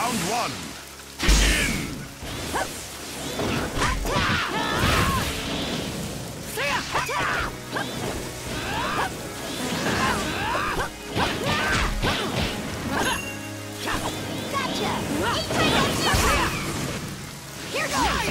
Round one. Begin. Here goes!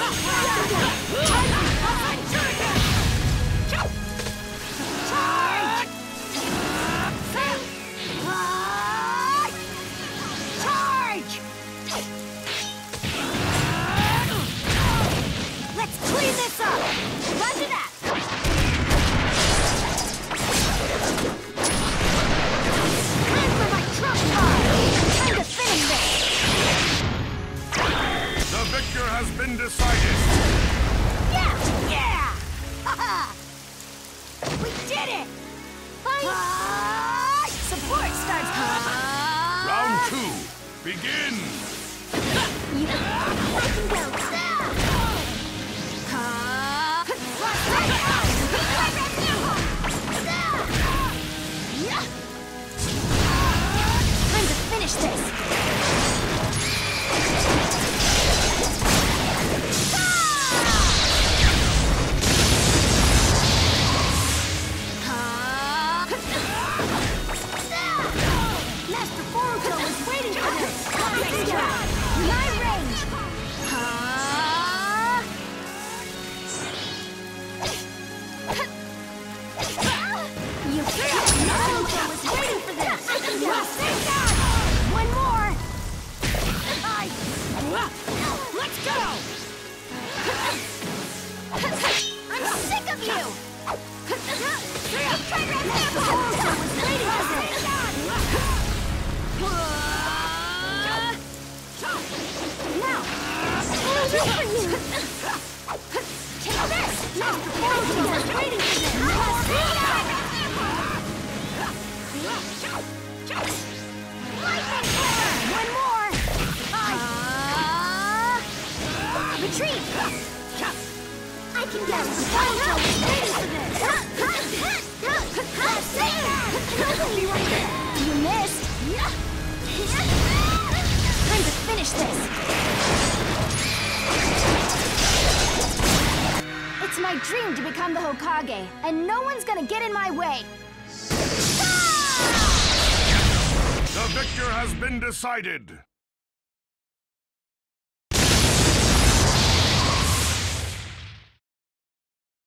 やった! Support starts coming! Round two. Begin. You I can go! This! Take this! Retreat! I can waiting for this! You missed! Finish this! My dream to become the Hokage, and no one's gonna get in my way! The victor has been decided.